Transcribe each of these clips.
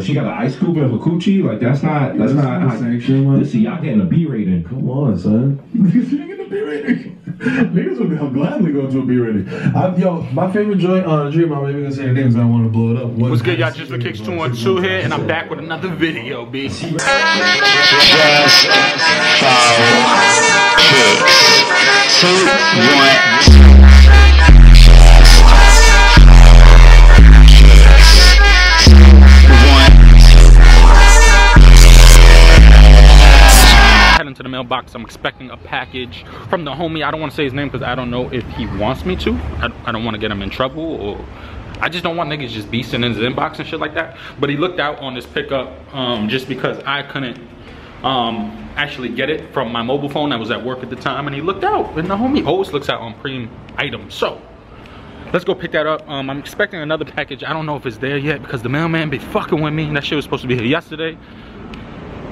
But she got an ice scoop in her coochie. Like that's not. That's not. not sanction, man. Listen, y'all getting a B rating. Come on, son. Niggas ain't gonna be ready. Niggas would gladly go to a B rating. I, yo, my favorite joint on uh, Dream, I'm even gonna say the names. I want to blow it up. What What's good, y'all? Just the Kicks 212 here, and I'm back with another video, B. Just follow kicks. Two, one. Mailbox. I'm expecting a package from the homie. I don't want to say his name because I don't know if he wants me to. I, I don't want to get him in trouble or I just don't want niggas just beasting in his inbox and shit like that. But he looked out on this pickup um, just because I couldn't um, actually get it from my mobile phone. I was at work at the time and he looked out. And the homie always looks out on preem items. So let's go pick that up. Um, I'm expecting another package. I don't know if it's there yet because the mailman be fucking with me. That shit was supposed to be here yesterday.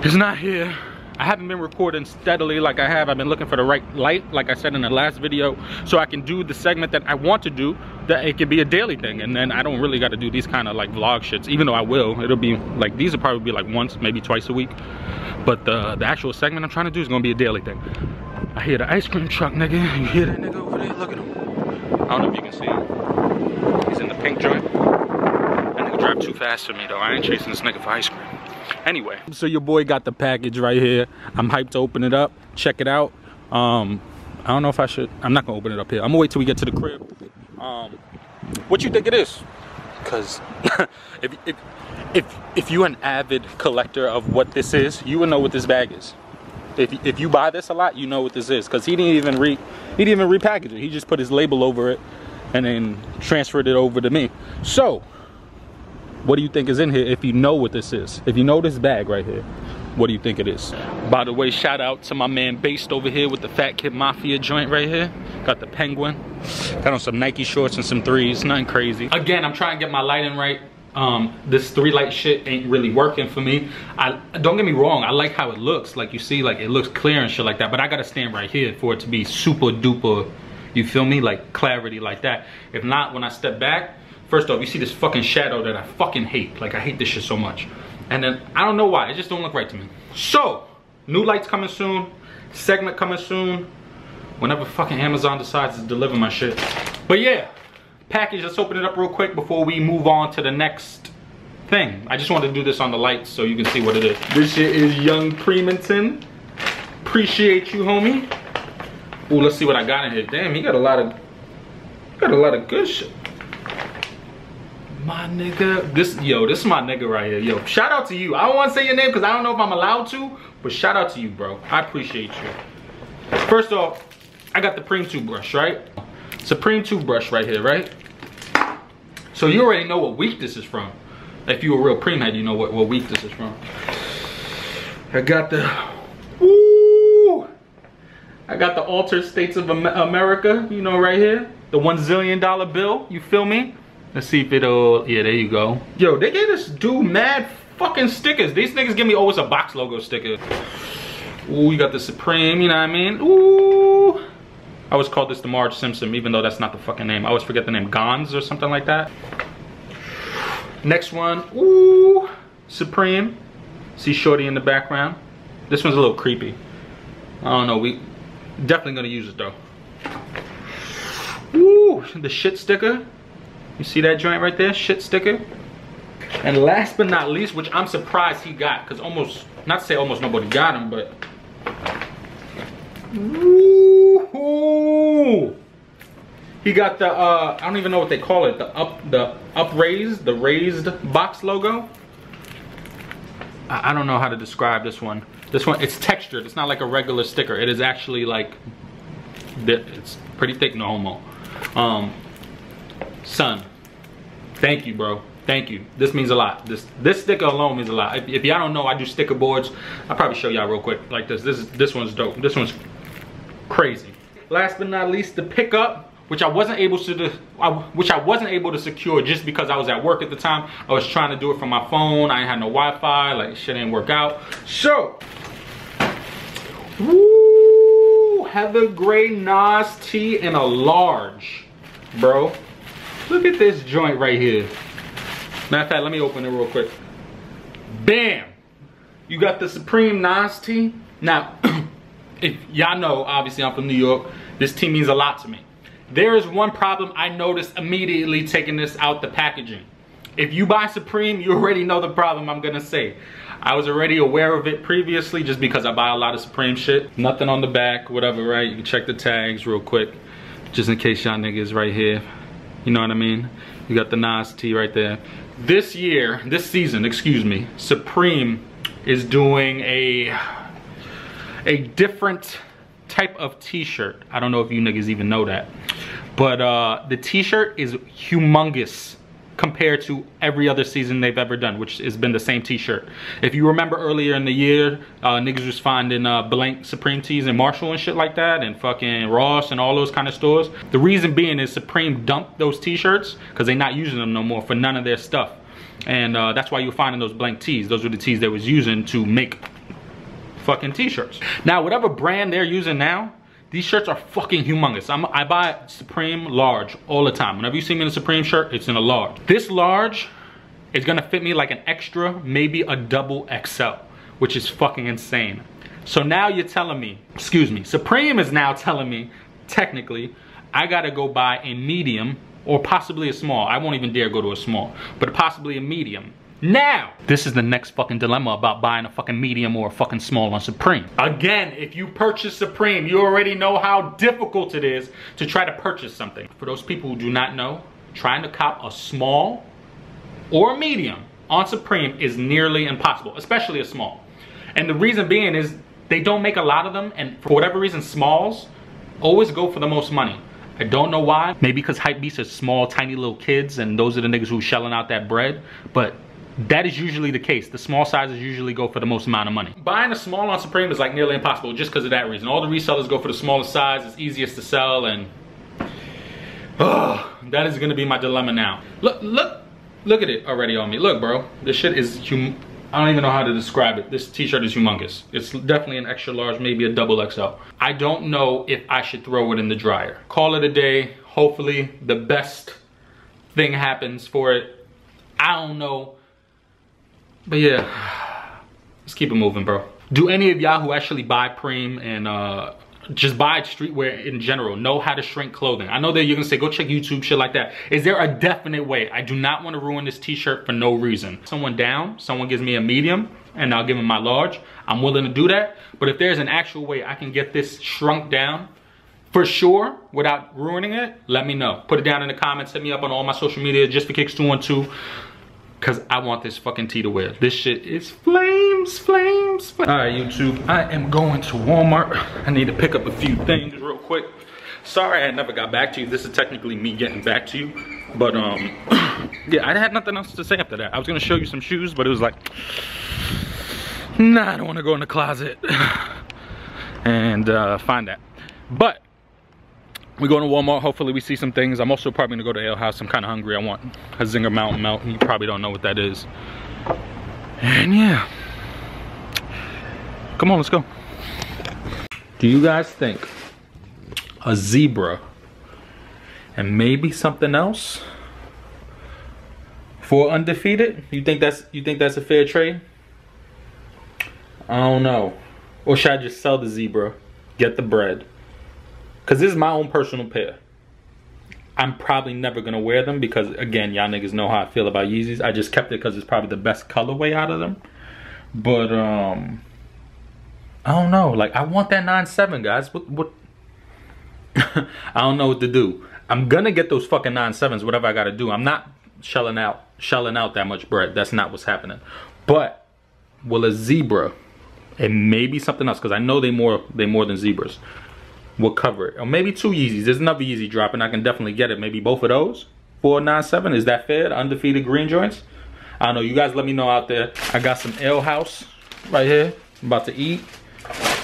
It's not here. I haven't been recording steadily like I have. I've been looking for the right light, like I said in the last video, so I can do the segment that I want to do, that it can be a daily thing. And then I don't really got to do these kind of like vlog shits, even though I will. It'll be like, these will probably be like once, maybe twice a week. But the, the actual segment I'm trying to do is gonna be a daily thing. I hear the ice cream truck, nigga. You hear that nigga over there? Look at him. I don't know if you can see him. He's in the pink joint. That nigga drive too fast for me though. I ain't chasing this nigga for ice cream. Anyway, so your boy got the package right here. I'm hyped to open it up. Check it out. Um, I don't know if I should. I'm not gonna open it up here. I'm gonna wait till we get to the crib. Um, what you think it is? Cause if if if if you're an avid collector of what this is, you would know what this bag is. If if you buy this a lot, you know what this is. Cause he didn't even re he didn't even repackage it. He just put his label over it and then transferred it over to me. So what do you think is in here if you know what this is? If you know this bag right here, what do you think it is? By the way, shout out to my man Based over here with the Fat Kid Mafia joint right here. Got the penguin. Got on some Nike shorts and some threes, nothing crazy. Again, I'm trying to get my lighting right. Um, this three light shit ain't really working for me. I Don't get me wrong, I like how it looks. Like you see, like it looks clear and shit like that, but I gotta stand right here for it to be super duper, you feel me? Like clarity like that. If not, when I step back, First off, you see this fucking shadow that I fucking hate. Like I hate this shit so much. And then I don't know why, it just don't look right to me. So, new lights coming soon, segment coming soon. Whenever fucking Amazon decides to deliver my shit. But yeah, package, let's open it up real quick before we move on to the next thing. I just wanted to do this on the lights so you can see what it is. This shit is Young Premonton. Appreciate you, homie. Ooh, let's see what I got in here. Damn, he got a lot of, got a lot of good shit my nigga. This yo this is my nigga right here. Yo shout out to you. I don't want to say your name because i don't know if i'm allowed to but shout out to you bro. I appreciate you. First off i got the preem toothbrush right? Supreme toothbrush right here right? So you already know what week this is from. If you're a real preem head you know what, what week this is from. I got the Woo, i got the altered states of america you know right here. The one zillion dollar bill you feel me Let's see if it'll, yeah, there you go. Yo, they gave this dude mad fucking stickers. These niggas give me always a box logo sticker. Ooh, you got the Supreme, you know what I mean? Ooh. I always called this the Marge Simpson, even though that's not the fucking name. I always forget the name, Gonz or something like that. Next one, ooh, Supreme. See Shorty in the background. This one's a little creepy. I don't know, we definitely gonna use it though. Ooh, the shit sticker. You see that joint right there? Shit sticker. And last but not least, which I'm surprised he got, because almost, not to say almost nobody got him, but. Woo-hoo. He got the, uh, I don't even know what they call it, the up, the upraised, the raised box logo. I, I don't know how to describe this one. This one, it's textured. It's not like a regular sticker. It is actually like, it's pretty thick, no homo. Um, son, thank you, bro. Thank you. This means a lot. This this sticker alone means a lot. If, if y'all don't know, I do sticker boards. I'll probably show y'all real quick like this. This is this one's dope. This one's crazy. Last but not least, the pickup, which I wasn't able to, which I wasn't able to secure just because I was at work at the time. I was trying to do it from my phone. I had no Wi-Fi. Like shit didn't work out. So, woo, Heather Gray Nas T in a large, bro. Look at this joint right here. Matter of fact, let me open it real quick. Bam! You got the Supreme Nas tee. Now, if y'all know, obviously I'm from New York. This tee means a lot to me. There is one problem I noticed immediately taking this out the packaging. If you buy Supreme, you already know the problem I'm gonna say. I was already aware of it previously just because I buy a lot of Supreme shit. Nothing on the back, whatever, right? You can check the tags real quick, just in case y'all niggas right here. You know what I mean? You got the Nas tee right there. This year, this season, excuse me, Supreme is doing a a different type of t-shirt. I don't know if you niggas even know that. But uh, the t-shirt is humongous compared to every other season they've ever done, which has been the same t-shirt. If you remember earlier in the year, uh, niggas was finding uh, blank Supreme tees in Marshall and shit like that, and fucking Ross and all those kind of stores. The reason being is Supreme dumped those t-shirts because they're not using them no more for none of their stuff. And uh, that's why you're finding those blank tees. Those were the tees they was using to make fucking t-shirts. Now, whatever brand they're using now, these shirts are fucking humongous. I'm, I buy Supreme large all the time. Whenever you see me in a Supreme shirt, it's in a large. This large is gonna fit me like an extra, maybe a double XL, which is fucking insane. So now you're telling me, excuse me, Supreme is now telling me, technically, I gotta go buy a medium or possibly a small. I won't even dare go to a small, but possibly a medium now, this is the next fucking dilemma about buying a fucking medium or a fucking small on Supreme. Again, if you purchase Supreme, you already know how difficult it is to try to purchase something. For those people who do not know, trying to cop a small or a medium on Supreme is nearly impossible, especially a small. And the reason being is they don't make a lot of them, and for whatever reason, smalls always go for the most money. I don't know why. Maybe because hype beasts are small, tiny little kids, and those are the niggas who shelling out that bread. But that is usually the case. The small sizes usually go for the most amount of money. Buying a small on Supreme is like nearly impossible just because of that reason. All the resellers go for the smallest size, it's easiest to sell and oh, that is gonna be my dilemma now. Look, look, look at it already on me. Look, bro, this shit is hum I don't even know how to describe it. This t-shirt is humongous. It's definitely an extra large, maybe a double XL. I don't know if I should throw it in the dryer. Call it a day. Hopefully the best thing happens for it. I don't know but yeah, let's keep it moving, bro. Do any of y'all who actually buy Preem and uh, just buy streetwear in general know how to shrink clothing? I know that you're gonna say, go check YouTube, shit like that. Is there a definite way? I do not wanna ruin this t-shirt for no reason. Someone down, someone gives me a medium, and I'll give them my large. I'm willing to do that. But if there's an actual way I can get this shrunk down for sure without ruining it, let me know. Put it down in the comments, hit me up on all my social media, just for kicks 212. Cause I want this fucking tee to wear. This shit is flames, flames, flames. All right, YouTube, I am going to Walmart. I need to pick up a few things real quick. Sorry I never got back to you. This is technically me getting back to you. But um, yeah, I had nothing else to say after that. I was gonna show you some shoes, but it was like, nah, I don't wanna go in the closet and uh, find that. But we're going to Walmart. Hopefully we see some things. I'm also probably gonna go to Ale House. I'm kind of hungry. I want a Zinger Mountain Melt. You probably don't know what that is. And yeah. Come on, let's go. Do you guys think a zebra and maybe something else for undefeated? You think that's you think that's a fair trade? I don't know. Or should I just sell the zebra, get the bread? Because this is my own personal pair. I'm probably never gonna wear them because again, y'all niggas know how I feel about Yeezys. I just kept it because it's probably the best colorway out of them. But um I don't know. Like I want that 9-7, guys. What what I don't know what to do. I'm gonna get those fucking 9.7s, whatever I gotta do. I'm not shelling out shelling out that much bread. That's not what's happening. But will a zebra and maybe something else, because I know they more they more than zebras will cover it. Or maybe two Yeezys. There's another Yeezy dropping. I can definitely get it. Maybe both of those. 497. Is that fair? The undefeated green joints? I don't know. You guys let me know out there. I got some Ale House right here. I'm about to eat.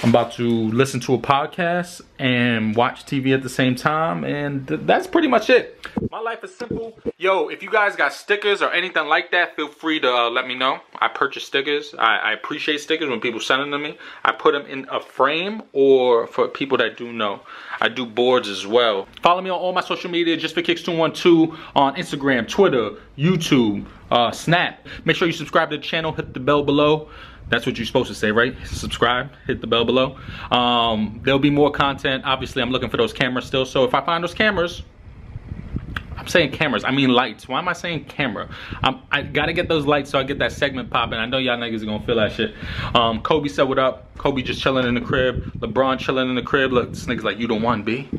I'm about to listen to a podcast and watch TV at the same time. And th that's pretty much it. My life is simple. Yo, if you guys got stickers or anything like that, feel free to uh, let me know. I purchase stickers. I, I, appreciate stickers when people send them to me. I put them in a frame or for people that do know, I do boards as well. Follow me on all my social media, just for Kicks212 on Instagram, Twitter, YouTube, uh, Snap. Make sure you subscribe to the channel, hit the bell below. That's what you're supposed to say, right? Subscribe, hit the bell below. Um, there'll be more content. Obviously, I'm looking for those cameras still. So if I find those cameras, I'm saying cameras. I mean lights. Why am I saying camera? I'm, I gotta get those lights so I get that segment popping. I know y'all niggas are gonna feel that shit. Um, Kobe said what up. Kobe just chilling in the crib. LeBron chilling in the crib. Look, this nigga's like, you the one, B.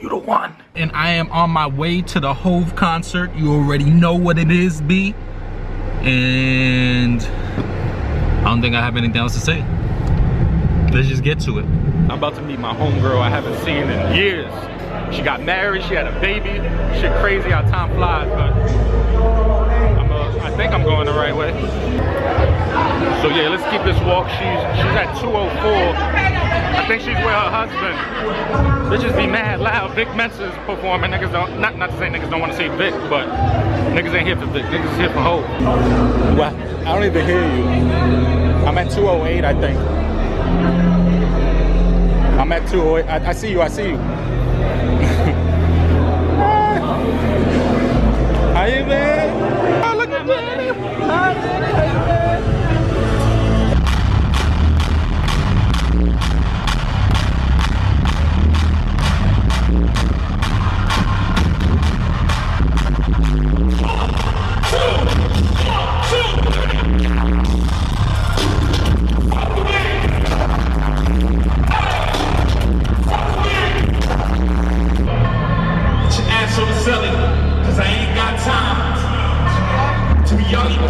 You the one. And I am on my way to the Hov concert. You already know what it is, B. And don't think I have anything else to say. Let's just get to it. I'm about to meet my homegirl I haven't seen in years. She got married, she had a baby. Shit crazy how time flies, but I'm uh, think I'm going the right way. So yeah, let's keep this walk. She's she's at 204. I think she's with her husband. Bitches be mad loud. Vic Mensa's performing. Niggas don't not not to say niggas don't want to see Vic, but niggas ain't here for Vic. Niggas is here for Hov. What? I don't even hear you. I'm at 208, I think. I'm at 208. I, I see you, I see you. How you been? Oh, look at Jenny.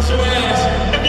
To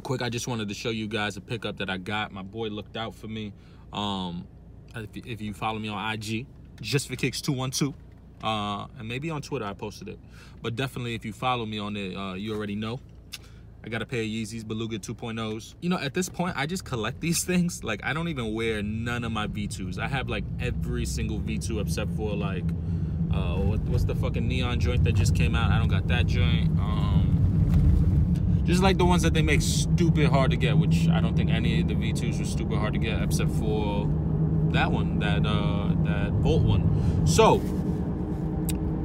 real quick i just wanted to show you guys a pickup that i got my boy looked out for me um if, if you follow me on ig just for kicks 212 uh and maybe on twitter i posted it but definitely if you follow me on it uh you already know I got a pair of Yeezys, Beluga 2.0s. You know, at this point, I just collect these things. Like, I don't even wear none of my V2s. I have, like, every single V2 except for, like, uh, what, what's the fucking neon joint that just came out? I don't got that joint. Um, just like the ones that they make stupid hard to get, which I don't think any of the V2s were stupid hard to get except for that one, that uh, that Volt one. So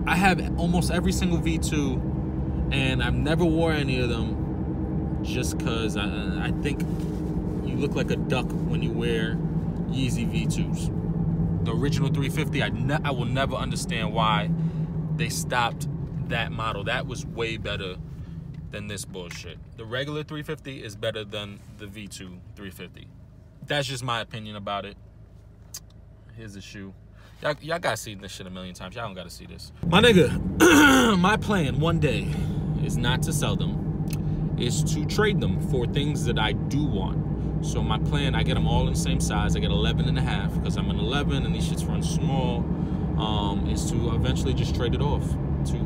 I have almost every single V2, and I've never wore any of them, just cause I I think you look like a duck when you wear Yeezy V2s. The original 350, I ne- I will never understand why they stopped that model. That was way better than this bullshit. The regular 350 is better than the V2 350. That's just my opinion about it. Here's the shoe. Y'all, gotta see this shit a million times. Y'all don't gotta see this. My nigga, my plan one day is not to sell them, is to trade them for things that I do want. So my plan, I get them all in the same size. I get 11 and a half because I'm an 11 and these shits run small. Um, is to eventually just trade it off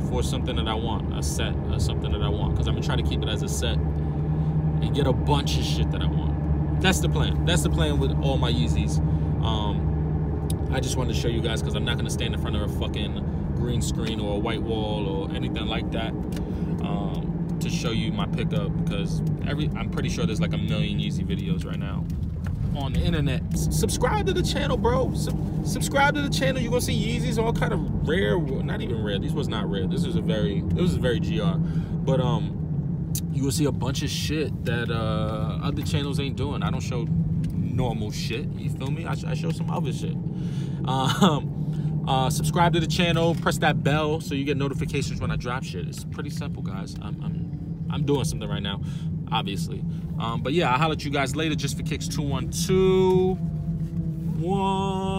for something that I want, a set or something that I want. Because I'm gonna try to keep it as a set and get a bunch of shit that I want. That's the plan. That's the plan with all my Yeezys. Um, I just wanted to show you guys because I'm not gonna stand in front of a fucking green screen or a white wall or anything like that um, to show you my pickup because every I'm pretty sure there's like a million Yeezy videos right now on the internet. Subscribe to the channel, bro. Sub- subscribe to the channel. You're gonna see Yeezys, all kind of rare, not even rare. This was not rare. This was a very, this was a very gr. But um, you will see a bunch of shit that uh other channels ain't doing. I don't show normal shit. You feel me? I, I show some other shit. Um, uh, subscribe to the channel. Press that bell so you get notifications when I drop shit. It's pretty simple, guys. I'm I'm I'm doing something right now. Obviously. Um, but yeah, I'll holler at you guys later just for kicks 212. One.